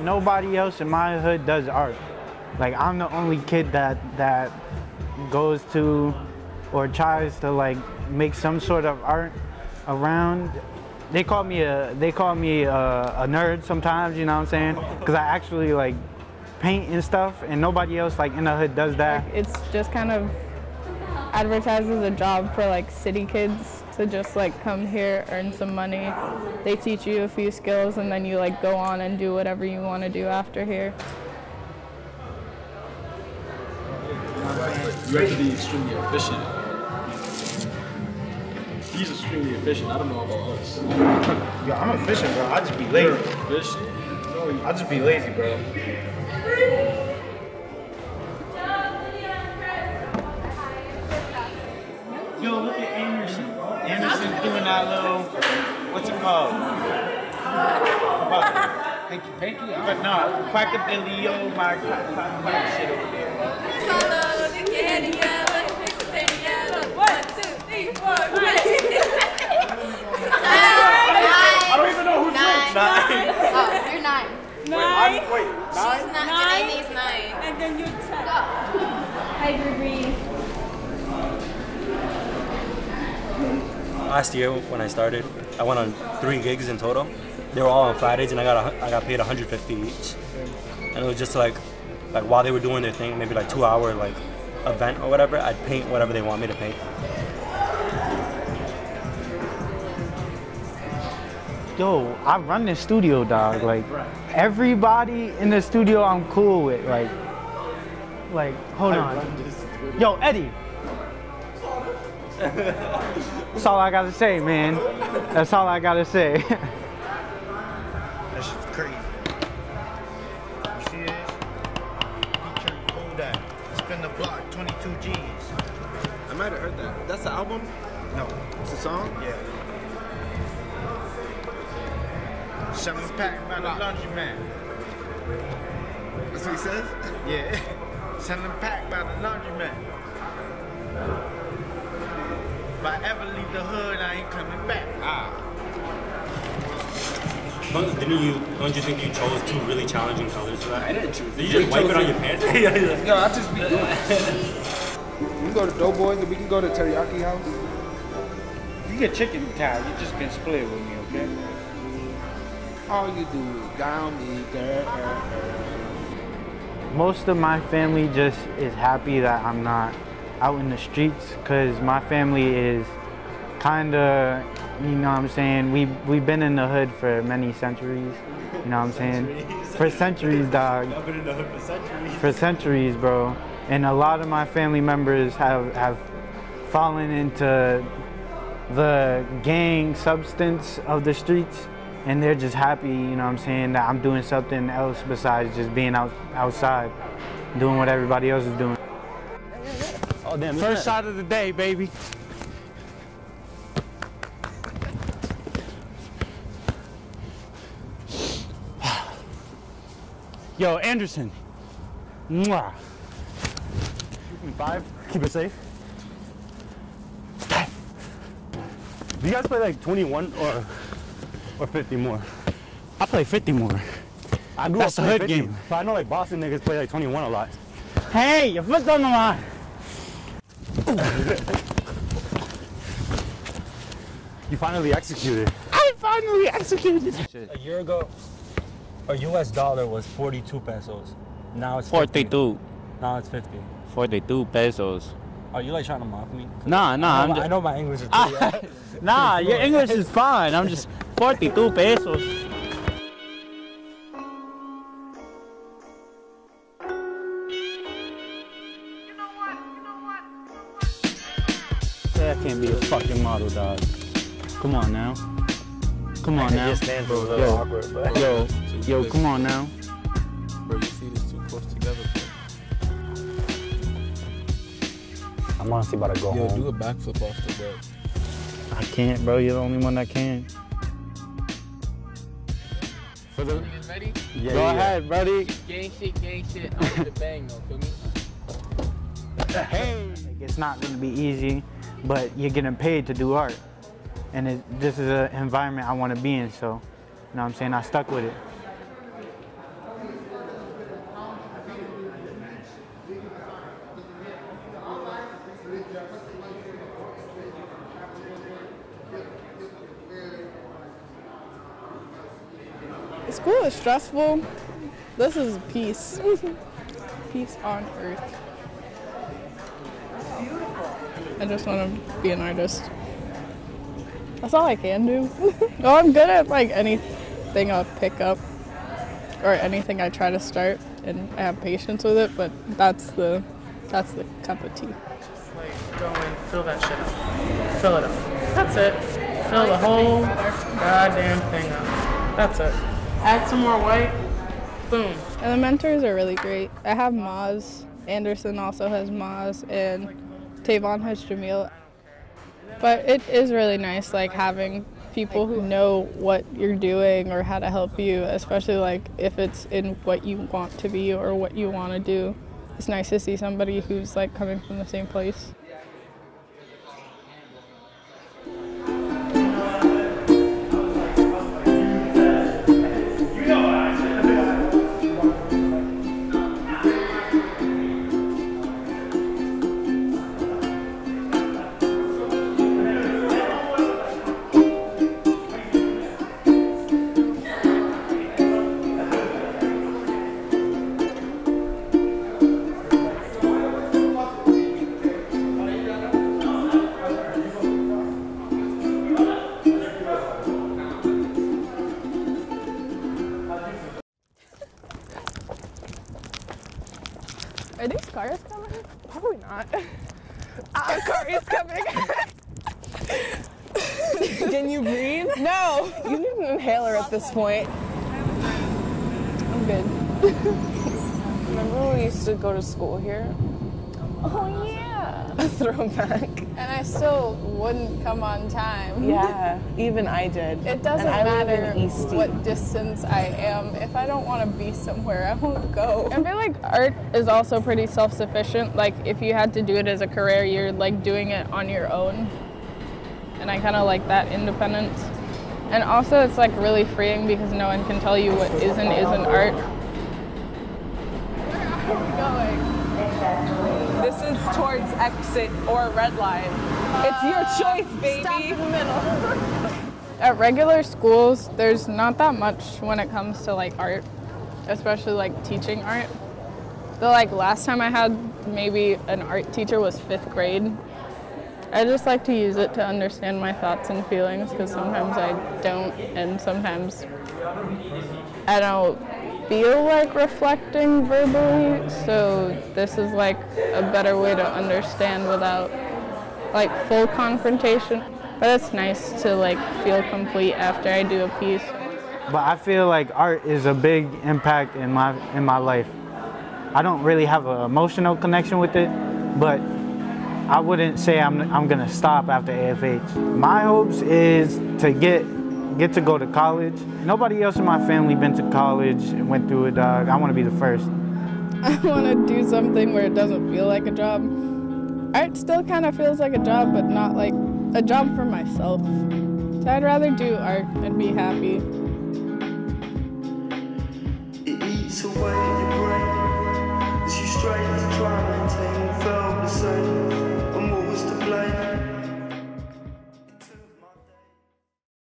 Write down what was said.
nobody else in my hood does art. Like I'm the only kid that that goes to or tries to like make some sort of art around. They call me a they call me a, a nerd sometimes. You know what I'm saying? Because I actually like paint and stuff, and nobody else like in the hood does that. It's just kind of advertises a job for like city kids to just like come here, earn some money. They teach you a few skills and then you like go on and do whatever you want to do after here. You have to be extremely efficient. He's extremely efficient. I don't know about us. Yo, I'm efficient, bro. I just be You're lazy. efficient. I just be lazy, bro. Doing that little, what's it called? Hanky panky? But no, Quackabilly, yo, my, my, my shit over there. I don't even know who's nine. Nine. Oh, you're nine. I'm, wait, She's not. Janae's nine. And then you ten. Hi, Gregory. Last year when I started, I went on three gigs in total. They were all on Fridays, and I got a, hun- I got paid 150 each. And it was just like, like while they were doing their thing, maybe like two hour like event or whatever, I'd paint whatever they want me to paint. Yo, I run this studio, dog. Like, everybody in the studio I'm cool with. Like, like, hold on. Yo, Eddie. That's all I gotta say, man. That's all I gotta say. That's just crazy. You see this? Featuring Kodak. Spin the block, 22 G's. I might have heard that. That's the album? No. It's a song? Yeah. Selling pack by the laundromat. That's what he says? Yeah. Selling pack by the laundromat. If I ever leave the hood, I ain't coming back. Ah. Don't, didn't you? Don't you think you chose two really challenging colors for that? I didn't choose. Did you just wipe it on your pants? Yo, I just be doing We can go to Doughboys and we can go to Teriyaki House. If you get chicken tag, you just can split with me, okay? All you do is down me, girl. Most of my family just is happy that I'm not out in the streets because my family is kind of, you know what I'm saying? We, we've been in the hood for many centuries, you know what I'm saying? For centuries, dog. I've been in the hood for centuries. For centuries, bro. And a lot of my family members have, have fallen into the gang substance of the streets and they're just happy, you know what I'm saying, that I'm doing something else besides just being out outside, doing what everybody else is doing. Oh damn! First shot of the day, baby. Yo, Anderson. Mwah. Five. Keep it safe. Do you guys play like 21 or or 50 more? I play 50 more. I grew That's up a hood 50, game. But I know like Boston niggas play like 21 a lot. Hey, your foot's on the line. You finally executed. I finally executed. A year ago, a U.S. dollar was 42 pesos. Now it's 50. 42. Now it's 50. 42 pesos. Are you like trying to mock me? Nah, nah, I I'm know, just, I know my English is pretty. nah, your English is fine. I'm just 42 pesos. Model, dog. Come on now. Come on now. Yo, yo, yo, come on now. Bro, you see this too close together, I'm honestly about to go Yo, home. do a backflip off the bed. I can't, bro. You're the only one that can. For the, Ready? yeah, Go yeah, ahead, buddy. Gang shit, gang shit. I want to bang though, feel me? hey. Like, it's not going to be easy, but you're getting paid to do art. And it, this is an environment I want to be in, so, you know what I'm saying? I stuck with it. School is stressful. This is peace. peace on earth. I just want to be an artist. That's all I can do. oh, I'm good at like anything I'll pick up or anything I try to start, and I have patience with it. But that's the that's the cup of tea. Just like go and fill that shit up. Fill it up. That's it. Fill the whole goddamn thing up. That's it. Add some more white. Boom. And the mentors are really great. I have Maz. Anderson also has Maz, and Tavon has Jamil. But it is really nice, like having people who know what you're doing or how to help you, especially like if it's in what you want to be or what you want to do. It's nice to see somebody who's like coming from the same place. These cars coming? Probably not. A car is coming. Can you breathe? No, You need an inhaler at this point. I'm good. Remember when we used to go to school here? Oh yeah. A throwback. And I still wouldn't come on time. Yeah, even I did. It doesn't matter live in Eastie. what distance I am. If I don't want to be somewhere, I won't go. I feel like art is also pretty self-sufficient. Like if you had to do it as a career, you're like doing it on your own. And I kind of like that independence. And also it's like really freeing because no one can tell you what is and isn't art. Towards exit or red line. It's your ah, choice, baby. Stop in the middle. At regular schools, there's not that much when it comes to like art, especially like teaching art. The like last time I had maybe an art teacher was fifth grade. I just like to use it to understand my thoughts and feelings because sometimes I don't, and sometimes I don't feel like reflecting verbally. So this is like a better way to understand without like full confrontation. But it's nice to like feel complete after I do a piece. But I feel like art is a big impact in my in my life. I don't really have an emotional connection with it, but I wouldn't say I'm I'm gonna stop after AFH. My hopes is to get get to go to college. Nobody else in my family been to college and went through it, dog. I want to be the first. I want to do something where it doesn't feel like a job. Art still kind of feels like a job, but not like a job for myself. So I'd rather do art and be happy. It eats away